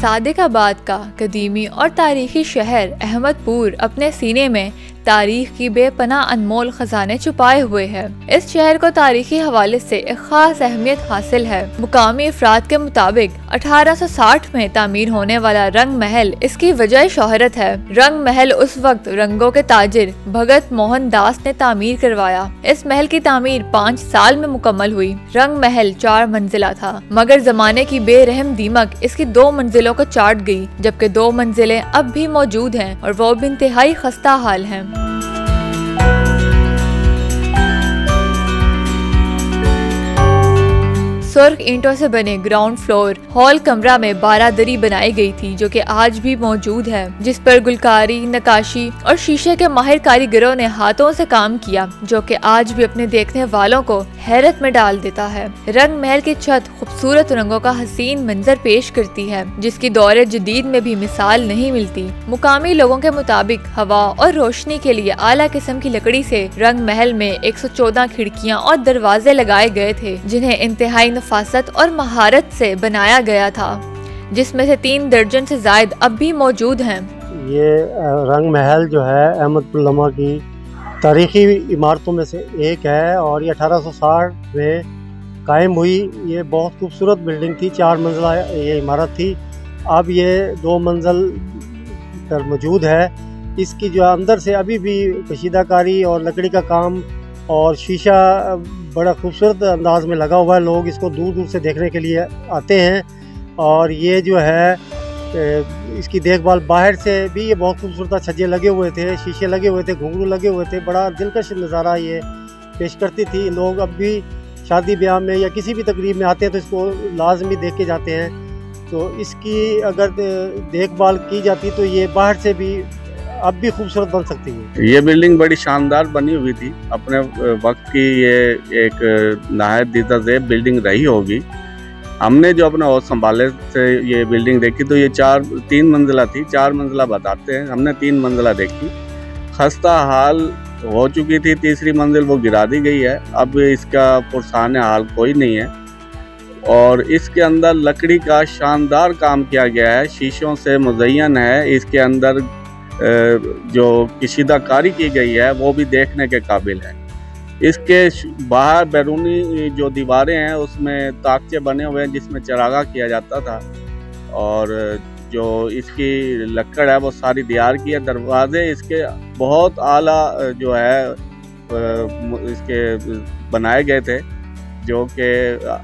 सादिकाबाद का कदीमी और तारीखी शहर अहमदपुर अपने सीने में तारीख की बेपना अनमोल खजाने छुपाए हुए है। इस शहर को तारीखी हवाले से एक खास अहमियत हासिल है। मुकामी अफराद के मुताबिक 1860 में तामीर होने वाला रंग महल इसकी वजह शोहरत है। रंग महल उस वक्त रंगों के ताजिर भगत मोहन दास ने तामीर करवाया। इस महल की तामीर पाँच साल में मुकम्मल हुई। रंग महल चार मंजिला था। मगर जमाने की बेरहम दीमक इसकी दो मंजिलों को चाट गई, जबकि दो मंजिलें अब भी मौजूद हैं और वो भी इंतहाई खस्ता हाल हैं। सुर्ख ईंटों से बने ग्राउंड फ्लोर हॉल कमरा में बारादरी बनाई गई थी, जो कि आज भी मौजूद है, जिस पर गुलकारी नकाशी और शीशे के माहिर कारीगरों ने हाथों से काम किया, जो कि आज भी अपने देखने वालों को हैरत में डाल देता है। रंग महल की छत खूबसूरत रंगों का हसीन मंजर पेश करती है, जिसकी दौरे जदीद में भी मिसाल नहीं मिलती। मुकामी लोगों के मुताबिक, हवा और रोशनी के लिए आला किस्म की लकड़ी से रंग महल में 114 खिड़कियाँ और दरवाजे लगाए गए थे, जिन्हें इंतहाई नफासत और महारत से बनाया गया था, जिसमें से तीन दर्जन से जायद अब भी मौजूद हैं। ये रंग महल जो है, अहमदुल्लमा की तारीखी इमारतों में से एक है और ये 1860 में कायम हुई। ये बहुत खूबसूरत बिल्डिंग थी, चार मंजिला ये इमारत थी। अब ये दो मंजिल पर मौजूद है। इसकी जो अंदर से अभी भी कशीदाकारी और लकड़ी का काम और शीशा बड़ा खूबसूरत अंदाज में लगा हुआ है। लोग इसको दूर दूर से देखने के लिए आते हैं और ये जो है इसकी देखभाल बाहर से भी ये बहुत खूबसूरत छज्जे लगे हुए थे, शीशे लगे हुए थे, घुंघरू लगे हुए थे। बड़ा दिलकश नज़ारा ये पेश करती थी। लोग अब भी शादी ब्याह में या किसी भी तकरीब में आते हैं तो इसको लाजमी देख के जाते हैं। तो इसकी अगर देखभाल की जाती तो ये बाहर से भी अब भी खूबसूरत बन सकती है। ये बिल्डिंग बड़ी शानदार बनी हुई थी। अपने वक्त की ये एक नहायत दीदा जेब बिल्डिंग रही होगी। हमने जो अपने और संभाले से ये बिल्डिंग देखी तो ये चार, तीन मंजिला थी। चार मंजिला बताते हैं। हमने तीन मंजिला देखी। खस्ता हाल हो चुकी थी। तीसरी मंजिल वो गिरा दी गई है। अब इसका पुरसान हाल कोई नहीं है। और इसके अंदर लकड़ी का शानदार काम किया गया है। शीशों से मुजयन है। इसके अंदर जो कशीदाकारी की गई है, वो भी देखने के काबिल है। इसके बाहर बैरूनी जो दीवारें हैं, उसमें ताकचे बने हुए हैं, जिसमें चरागा किया जाता था। और जो इसकी लकड़ है, वो सारी तैयार की है, दरवाजे इसके बहुत आला जो है इसके बनाए गए थे, जो कि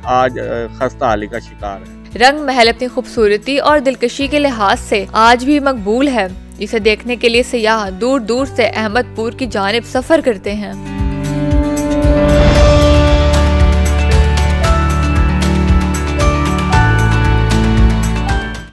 आज खस्ता हाली का शिकार है। रंग महल अपनी खूबसूरती और दिलकशी के लिहाज से आज भी मकबूल है। इसे देखने के लिए सयाह दूर दूर से अहमदपुर की जानब सफ़र करते हैं।